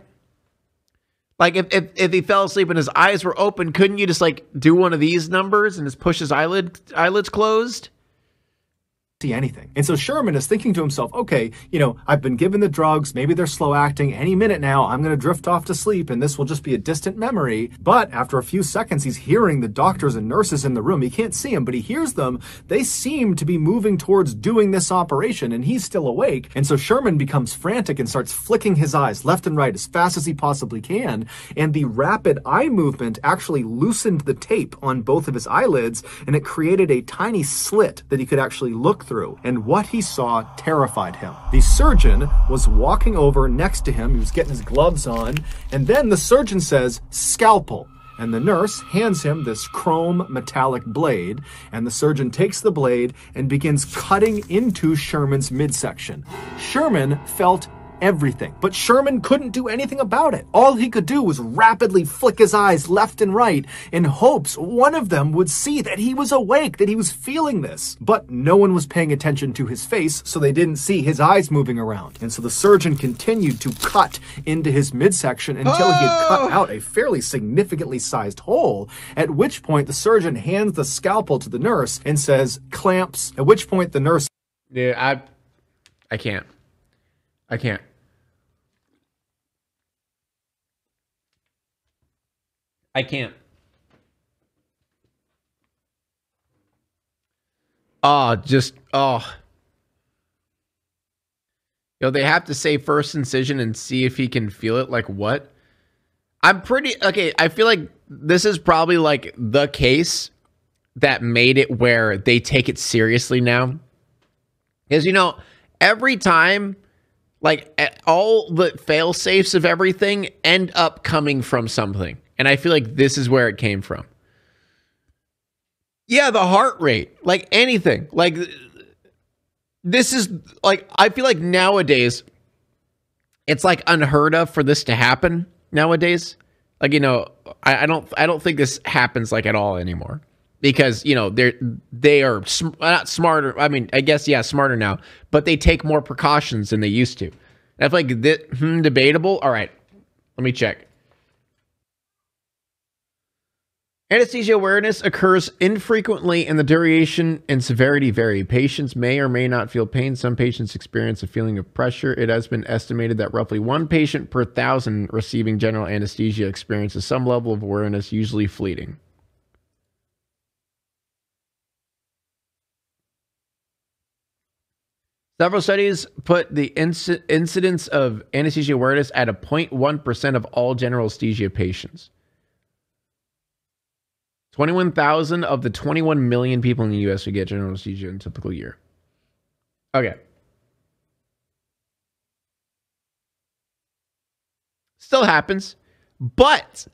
Like if, if if he fell asleep and his eyes were open, couldn't you just like do one of these numbers and just push his eyelid eyelids closed? See anything. And so Sherman is thinking to himself, okay, you know, I've been given the drugs, maybe they're slow acting. Any minute now, I'm going to drift off to sleep and this will just be a distant memory. But after a few seconds, he's hearing the doctors and nurses in the room. He can't see them, but he hears them. They seem to be moving towards doing this operation and he's still awake. And so Sherman becomes frantic and starts flicking his eyes left and right as fast as he possibly can. And the rapid eye movement actually loosened the tape on both of his eyelids and it created a tiny slit that he could actually look through, and what he saw terrified him. The surgeon was walking over next to him, he was getting his gloves on, and then the surgeon says, Scalpel. And the nurse hands him this chrome metallic blade, and the surgeon takes the blade and begins cutting into Sherman's midsection. Sherman felt everything. But Sherman couldn't do anything about it. All he could do was rapidly flick his eyes left and right in hopes one of them would see that he was awake, that he was feeling this. But no one was paying attention to his face, so they didn't see his eyes moving around. And so the surgeon continued to cut into his midsection until oh! he had cut oh! out a fairly significantly sized hole, at which point the surgeon hands the scalpel to the nurse and says, clamps, at which point the nurse yeah, I I can't. I can't. I can't. Oh, just ah. oh. You know, they have to say first incision and see if he can feel it. Like what? I'm pretty okay. I feel like this is probably like the case that made it where they take it seriously now. Because you know, every time like all the fail safes of everything end up coming from something. And I feel like this is where it came from. Yeah, the heart rate, like anything. Like this is like I feel like nowadays it's like unheard of for this to happen nowadays. Like, you know, I, I don't I don't think this happens like at all anymore because you know they're they are sm- not smarter. I mean, I guess yeah, smarter now, but they take more precautions than they used to. That's like hmm, debatable. All right, let me check. Anesthesia awareness occurs infrequently and the duration and severity vary. Patients may or may not feel pain. Some patients experience a feeling of pressure. It has been estimated that roughly one patient per thousand receiving general anesthesia experiences some level of awareness, usually fleeting. Several studies put the inc- incidence of anesthesia awareness at a 0.1% of all general anesthesia patients. 21,000 of the 21 million people in the US who get general anesthesia in a typical year. Okay. Still happens. But,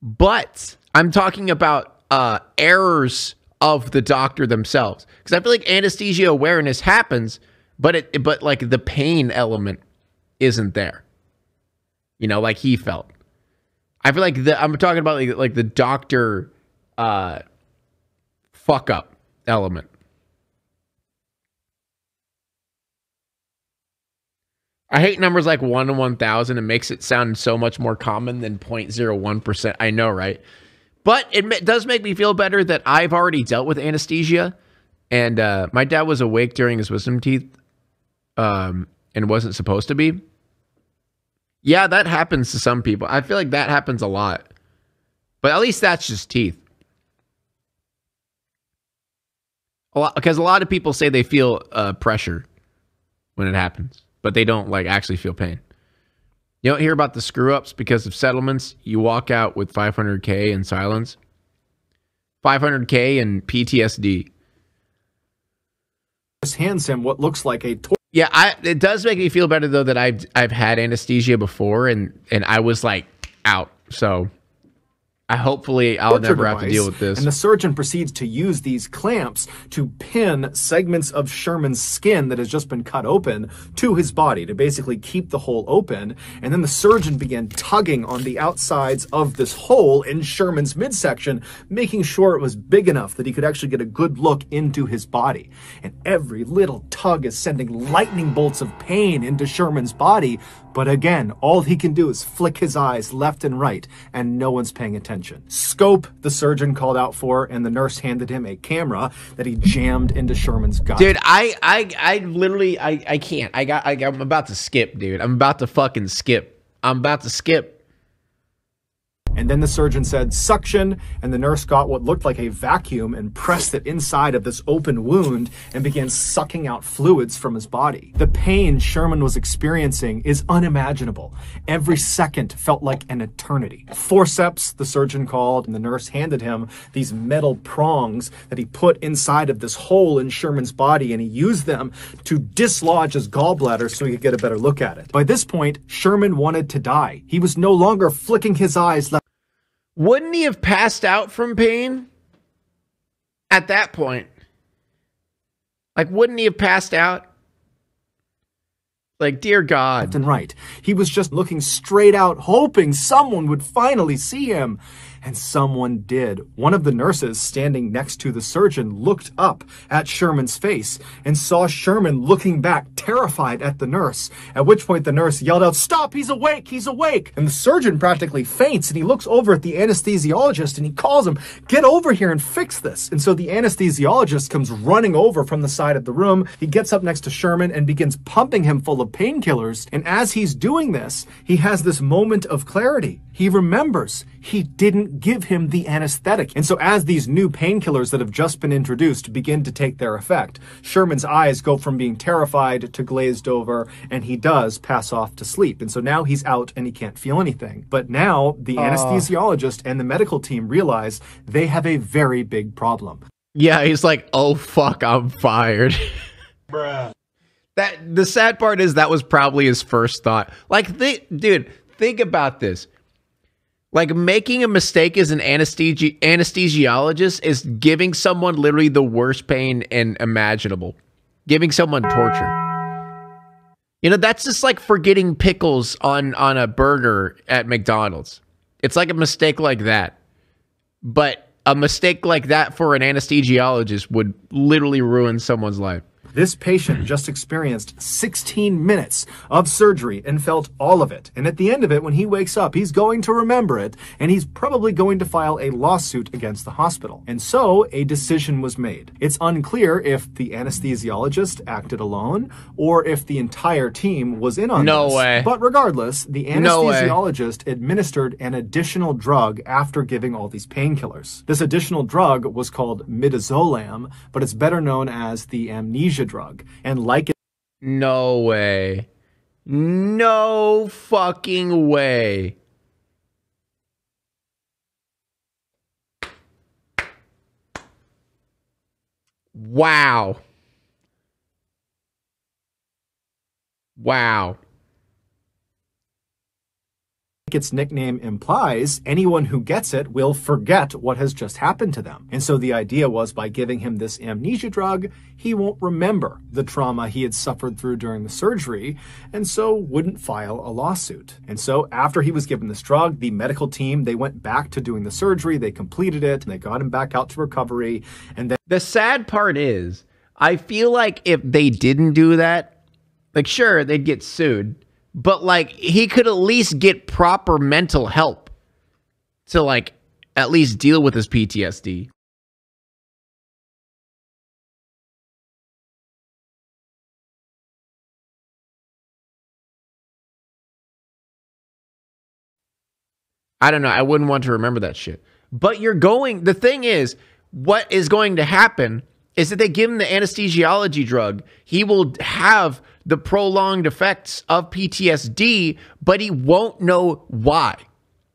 but I'm talking about uh, errors of the doctor themselves. Because I feel like anesthesia awareness happens, but it, but like the pain element isn't there. You know, like he felt. I feel like the, I'm talking about like, like the doctor uh, fuck up element. I hate numbers like 1 to 1000. It makes it sound so much more common than 0.01%. I know, right? But it does make me feel better that I've already dealt with anesthesia. And uh, my dad was awake during his wisdom teeth um, and wasn't supposed to be. Yeah, that happens to some people. I feel like that happens a lot. But at least that's just teeth. a lot because a lot of people say they feel uh, pressure when it happens, but they don't like actually feel pain. You don't hear about the screw ups because of settlements. You walk out with 500k in silence, 500k and PTSD. Hands him what looks like a. Tor- yeah, I, it does make me feel better though that I've I've had anesthesia before and and I was like out. So I hopefully I'll never device, have to deal with this. And the surgeon proceeds to use these clamps to pin segments of Sherman's skin that has just been cut open to his body to basically keep the hole open. And then the surgeon began tugging on the outsides of this hole in Sherman's midsection, making sure it was big enough that he could actually get a good look into his body. And every little tug is sending lightning bolts of pain into Sherman's body, but again, all he can do is flick his eyes left and right, and no one's paying attention. Scope, the surgeon called out for, and the nurse handed him a camera that he jammed into Sherman's gut. Dude, I, I, I literally, I, I can't. I got, I, I'm about to skip, dude. I'm about to fucking skip. I'm about to skip. And then the surgeon said, suction, and the nurse got what looked like a vacuum and pressed it inside of this open wound and began sucking out fluids from his body. The pain Sherman was experiencing is unimaginable. Every second felt like an eternity. Forceps, the surgeon called, and the nurse handed him these metal prongs that he put inside of this hole in Sherman's body, and he used them to dislodge his gallbladder so he could get a better look at it. By this point, Sherman wanted to die. He was no longer flicking his eyes left wouldn't he have passed out from pain at that point? Like, wouldn't he have passed out? Like, dear God. Left and right. He was just looking straight out, hoping someone would finally see him. And someone did. One of the nurses standing next to the surgeon looked up at Sherman's face and saw Sherman looking back, terrified at the nurse. At which point the nurse yelled out, Stop! He's awake! He's awake! And the surgeon practically faints and he looks over at the anesthesiologist and he calls him, Get over here and fix this. And so the anesthesiologist comes running over from the side of the room. He gets up next to Sherman and begins pumping him full of painkillers. And as he's doing this, he has this moment of clarity. He remembers he didn't give him the anesthetic. And so as these new painkillers that have just been introduced begin to take their effect, Sherman's eyes go from being terrified to glazed over, and he does pass off to sleep. And so now he's out and he can't feel anything. But now the uh. anesthesiologist and the medical team realize they have a very big problem. Yeah, he's like, oh fuck, I'm fired. (laughs) Bruh. That the sad part is that was probably his first thought. Like, th- dude, think about this. Like making a mistake as an anesthesi- anesthesiologist is giving someone literally the worst pain and imaginable, giving someone torture. You know, that's just like forgetting pickles on on a burger at McDonald's. It's like a mistake like that. But a mistake like that for an anesthesiologist would literally ruin someone's life. This patient just experienced 16 minutes of surgery and felt all of it. And at the end of it, when he wakes up, he's going to remember it and he's probably going to file a lawsuit against the hospital. And so a decision was made. It's unclear if the anesthesiologist acted alone or if the entire team was in on No this. way. But regardless, the No anesthesiologist administered an additional drug after giving all these painkillers. This additional drug was called midazolam, but it's better known as the amnesia drug. And like No way. No fucking way. Wow. Wow. Its nickname implies, anyone who gets it will forget what has just happened to them. And so the idea was by giving him this amnesia drug, he won't remember the trauma he had suffered through during the surgery, and so wouldn't file a lawsuit. And so after he was given this drug, the medical team, they went back to doing the surgery, they completed it, and they got him back out to recovery, and then The sad part is, I feel like if they didn't do that, like, sure, they'd get sued, but like, he could at least get proper mental help to like at least deal with his PTSD. I don't know. I wouldn't want to remember that shit. But you're going, the thing is, what is going to happen is that they give him the anesthesiology drug. He will have the prolonged effects of PTSD, but he won't know why.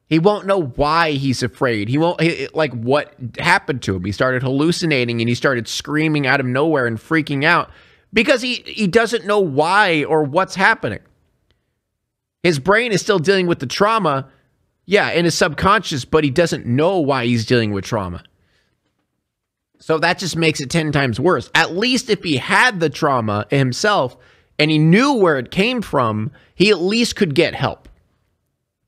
He won't know why he's afraid. He won't, he- like, what happened to him. He started hallucinating and he started screaming out of nowhere and freaking out because he, he doesn't know why or what's happening. His brain is still dealing with the trauma, yeah, in his subconscious, but he doesn't know why he's dealing with trauma. So that just makes it 10 times worse. At least if he had the trauma himself and he knew where it came from, he at least could get help.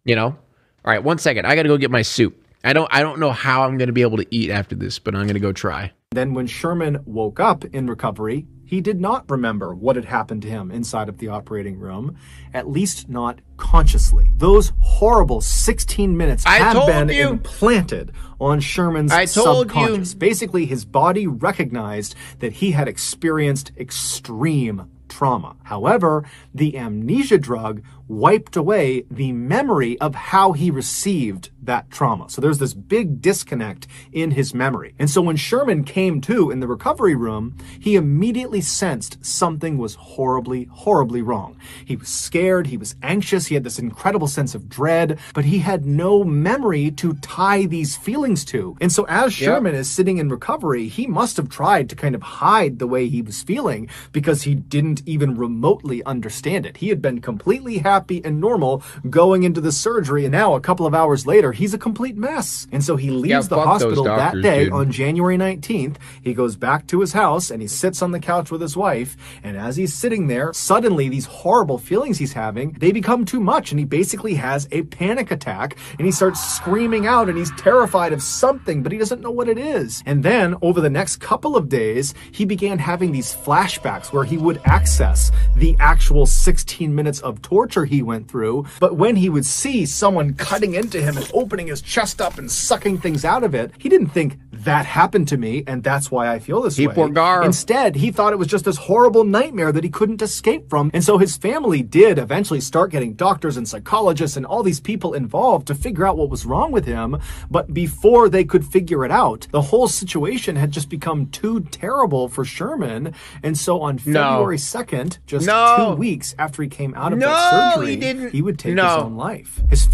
You know? All right, one second. I got to go get my soup. I don't I don't know how I'm going to be able to eat after this, but I'm going to go try. Then, when Sherman woke up in recovery, he did not remember what had happened to him inside of the operating room, at least not consciously. Those horrible 16 minutes I had been you. implanted on Sherman's told you. subconscious. Basically, his body recognized that he had experienced extreme trauma. However, the amnesia drug wiped away the memory of how he received that trauma. So there's this big disconnect in his memory. And so when Sherman came to in the recovery room, he immediately sensed something was horribly, horribly wrong. He was scared, he was anxious, he had this incredible sense of dread, but he had no memory to tie these feelings to. And so as Sherman is sitting in recovery, he must have tried to kind of hide the way he was feeling because he didn't even remotely understand it. He had been completely happy and normal going into the surgery, and now a couple of hours later, he's a complete mess. And so he leaves Yeah, the hospital that day dude. on January 19th. He goes back to his house and he sits on the couch with his wife. And as he's sitting there, suddenly these horrible feelings he's having, they become too much. And he basically has a panic attack and he starts screaming out and he's terrified of something, but he doesn't know what it is. And then over the next couple of days, he began having these flashbacks where he would access the actual 16 minutes of torture he went through. But when he would see someone cutting into him and opening his chest up and sucking things out of it, he didn't think that happened to me and that's why I feel this He way. forgot. Instead, he thought it was just this horrible nightmare that he couldn't escape from. And so his family did eventually start getting doctors and psychologists and all these people involved to figure out what was wrong with him. But before they could figure it out, the whole situation had just become too terrible for Sherman. And so on No. February 2nd, just No. two weeks after he came out of No, that he surgery, didn't. he would take his own life. His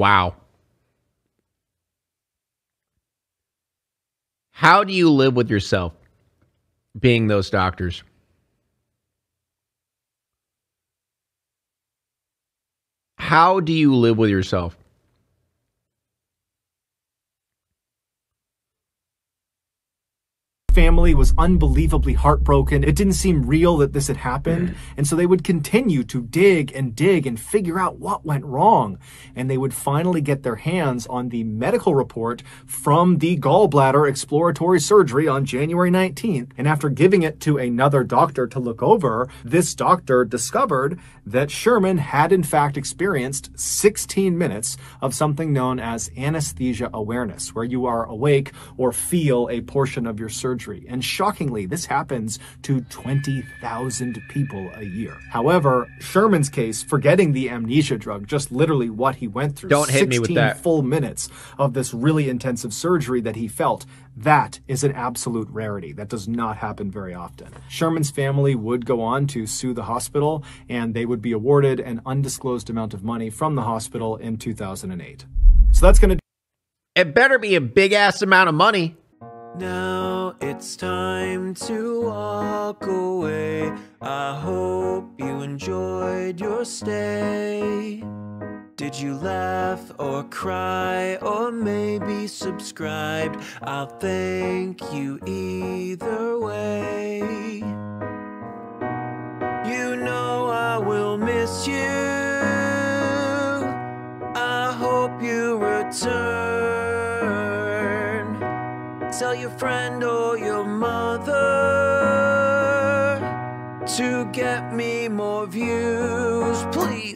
Wow. How do you live with yourself being those doctors? How do you live with yourself? Family was unbelievably heartbroken. It didn't seem real that this had happened. Mm. And so they would continue to dig and dig and figure out what went wrong. And they would finally get their hands on the medical report from the gallbladder exploratory surgery on January 19th. And after giving it to another doctor to look over, this doctor discovered that Sherman had in fact experienced 16 minutes of something known as anesthesia awareness, where you are awake or feel a portion of your surgery. And shockingly, this happens to 20,000 people a year. However, Sherman's case, forgetting the amnesia drug, just literally what he went through. Don't hit me with 16 that. full minutes of this really intensive surgery that he felt. That is an absolute rarity. That does not happen very often. Sherman's family would go on to sue the hospital, and they would be awarded an undisclosed amount of money from the hospital in 2008. So that's going to It better be a big ass amount of money. Now it's time to walk away. I hope you enjoyed your stay. Did you laugh or cry or maybe subscribed? I'll thank you either way. You know I will miss you. I hope you return. Tell your friend or your mother to get me more views, please.